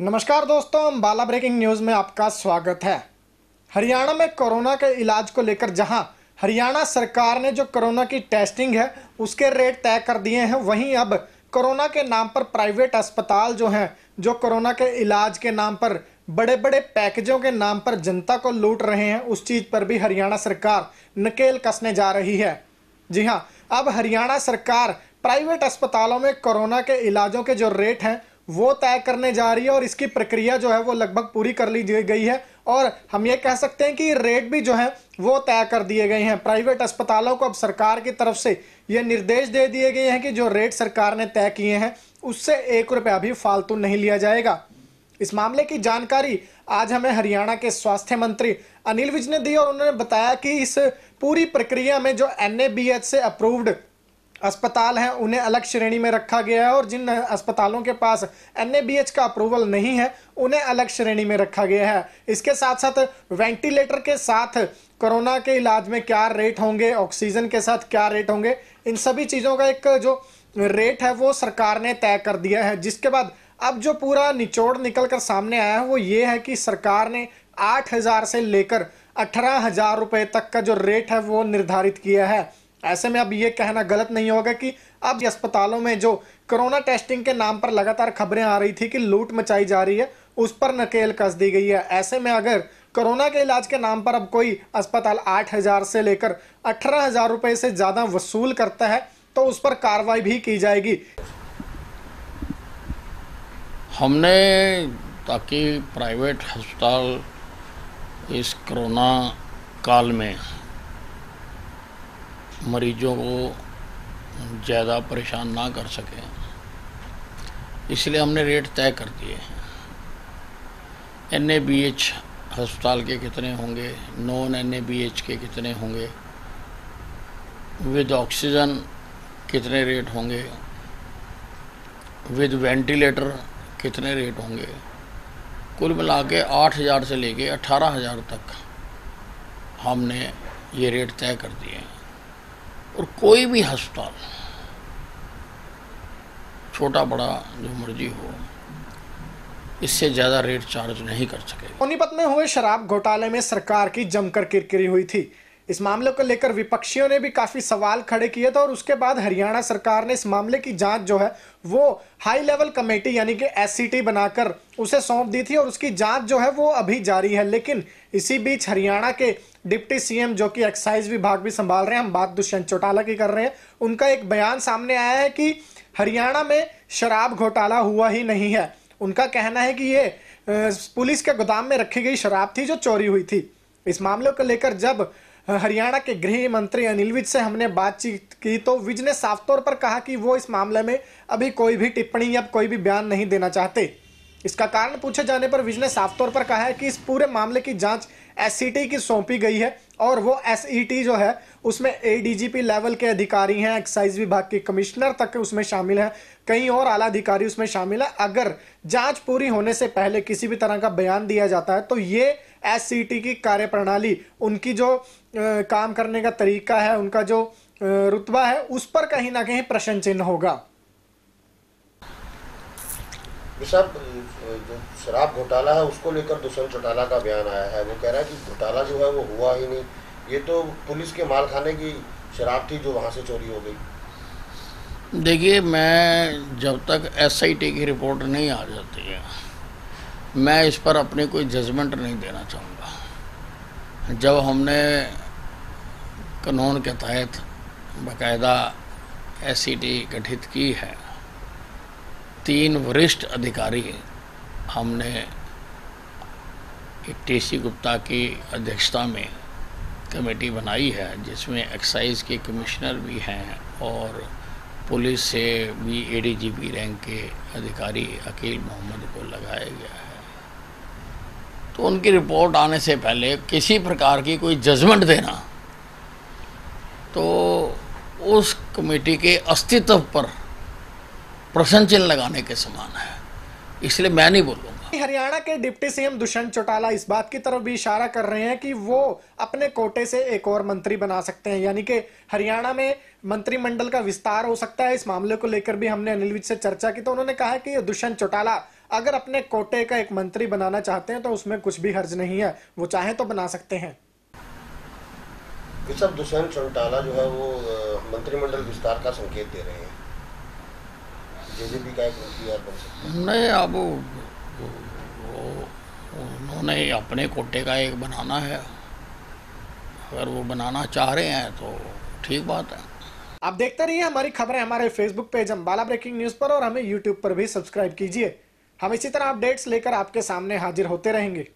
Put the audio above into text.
नमस्कार दोस्तों Ambala breaking news में आपका स्वागत है। हरियाणा में कोरोना के इलाज को लेकर जहाँ हरियाणा सरकार ने जो कोरोना की टेस्टिंग है, उसके रेट तय कर दिए हैं। वहीं अब कोरोना के नाम पर प्राइवेट अस्पताल जो हैं, जो कोरोना के इलाज के नाम पर बड़े बड़े पैकेजों के नाम पर जनता को लूट रहे हैं, उस चीज़ पर भी हरियाणा सरकार नकेल कसने जा रही है। जी हाँ अब हरियाणा सरकार प्राइवेट अस्पतालों में कोरोना के इलाजों के जो रेट हैं वो तय करने जा रही है और इसकी प्रक्रिया जो है वो लगभग पूरी कर ली गई है। और हम ये कह सकते हैं कि रेट भी जो है वो तय कर दिए गए हैं। प्राइवेट अस्पतालों को अब सरकार की तरफ़ से ये निर्देश दे दिए गए हैं कि जो रेट सरकार ने तय किए हैं, उससे एक रुपया भी फालतू नहीं लिया जाएगा। इस मामले की जानकारी आज हमें हरियाणा के स्वास्थ्य मंत्री अनिल विज ने दी और उन्होंने बताया कि इस पूरी प्रक्रिया में जो NABH से अप्रूव्ड अस्पताल हैं, उन्हें अलग श्रेणी में रखा गया है और जिन अस्पतालों के पास एनएबीएच का अप्रूवल नहीं है, उन्हें अलग श्रेणी में रखा गया है। इसके साथ साथ वेंटिलेटर के साथ कोरोना के इलाज में क्या रेट होंगे ऑक्सीजन के साथ क्या रेट होंगे, इन सभी चीज़ों का एक जो रेट है वो सरकार ने तय कर दिया है। जिसके बाद अब जो पूरा निचोड़ निकल कर सामने आया है वो ये है कि सरकार ने आठ हज़ार से लेकर अठारह हज़ार रुपये तक का जो रेट है वो निर्धारित किया है। ऐसे में अब ये कहना गलत नहीं होगा कि अब अस्पतालों में जो कोरोना टेस्टिंग के नाम पर लगातार खबरें आ रही थी कि लूट मचाई जा रही है, उस पर नकेल कस दी गई है। ऐसे में अगर कोरोना के इलाज के नाम पर अब कोई अस्पताल आठ हज़ार से लेकर अठारह हज़ार रुपये से ज़्यादा वसूल करता है तो उस पर कार्रवाई भी की जाएगी। हमने ताकि प्राइवेट अस्पताल इस कोरोना काल में मरीजों को ज़्यादा परेशान ना कर सकें। इसलिए हमने रेट तय कर दिए हैं। एन अस्पताल के कितने होंगे? नॉन एन ए के कितने होंगे? विद ऑक्सीजन कितने रेट होंगे? विद वेंटिलेटर कितने रेट होंगे? कुल मिला के आठ हज़ार से लेके अठारह हज़ार तक हमने ये रेट तय कर दिए हैं। और कोई भी अस्पताल छोटा बड़ा जो मर्ज़ी हो, इससे ज़्यादा रेट चार्ज नहीं कर सके सोनीपत में हुए शराब घोटाले में सरकार की जमकर किरकिरी हुई थी। इस मामले को लेकर विपक्षियों ने भी काफ़ी सवाल खड़े किए थे और उसके बाद हरियाणा सरकार ने इस मामले की जाँच जो है, वो हाई लेवल कमेटी यानी कि एससीटी बनाकर उसे सौंप दी थी और उसकी जाँच जो है, वो अभी जारी है। लेकिन इसी बीच हरियाणा के डिप्टी सीएम जो कि एक्साइज विभाग भी संभाल रहे हैं, हम बात दुष्यंत चौटाला की कर रहे हैं। उनका एक बयान सामने आया है कि हरियाणा में शराब घोटाला हुआ ही नहीं है। उनका कहना है कि ये पुलिस के गोदाम में रखी गई शराब थी जो चोरी हुई थी। इस मामले को लेकर जब हरियाणा के गृह मंत्री अनिल विज से हमने बातचीत की तो विज ने साफ़ तौर पर कहा कि वो इस मामले में अभी कोई भी टिप्पणी या कोई भी बयान नहीं देना चाहते। इसका कारण पूछे जाने पर विज ने साफ़ तौर पर कहा है कि इस पूरे मामले की जाँच एससीटी की सौंपी गई है और वो एसईटी जो है उसमें एडीजीपी लेवल के अधिकारी हैं एक्साइज विभाग के कमिश्नर तक उसमें शामिल हैं कई और आला अधिकारी उसमें शामिल है। अगर जाँच पूरी होने से पहले किसी भी तरह का बयान दिया जाता है तो ये एस की कार्यप्रणाली उनकी जो आ, काम करने का तरीका है उनका जो रुतबा है उस पर कहीं ना कहीं प्रश्न चिन्ह होगा। साहब जो शराब घोटाला है, उसको लेकर दुष्यंत चौटाला का बयान आया है। वो कह रहा है कि घोटाला जो है, वो हुआ ही नहीं। ये तो पुलिस के माल खाने की शराब थी जो वहाँ से चोरी हो गई। देखिए, मैं जब तक एसआईटी की रिपोर्ट नहीं आ जाती है, मैं इस पर अपनी कोई जजमेंट नहीं देना चाहूँगा। जब हमने कानून के तहत बाकायदा एस गठित की है तीन वरिष्ठ अधिकारी हमने टीसी गुप्ता की अध्यक्षता में कमेटी बनाई है, जिसमें एक्साइज के कमिश्नर भी हैं और पुलिस से भी एडीजीपी रैंक के अधिकारी अकील मोहम्मद को लगाया गया है। तो उनकी रिपोर्ट आने से पहले किसी प्रकार की कोई जजमेंट देना तो उस कमेटी के अस्तित्व पर प्रश्न चिन्ह लगाने के समान है। इसलिए मैं नहीं बोलूँगा। हरियाणा के डिप्टी सीएम दुष्यंत चौटाला इस बात की तरफ़ भी इशारा कर रहे हैं कि वो अपने कोटे से एक और मंत्री बना सकते हैं। यानी कि हरियाणा में मंत्रिमंडल का विस्तार हो सकता है। इस मामले को लेकर भी हमने अनिल विज से चर्चा की तो उन्होंने कहा कि दुष्यंत चौटाला अगर अपने कोटे का एक मंत्री बनाना चाहते हैं तो उसमें कुछ भी हर्ज नहीं है। वो चाहे तो बना सकते हैं। दुष्यंत चौटाला जो है वो मंत्रिमंडल विस्तार का संकेत दे रहे हैं। जेजेपी का एक मंत्री बन सकता नहीं अब उन्होंने अपने कोटे का एक बनाना है। अगर वो बनाना चाह रहे हैं तो ठीक बात है। आप देखते रहिए हमारी खबरें हमारे Facebook page Ambala breaking news पर और हमें यूट्यूब पर भी सब्सक्राइब कीजिए। हम इसी तरह अपडेट्स लेकर आपके सामने हाजिर होते रहेंगे।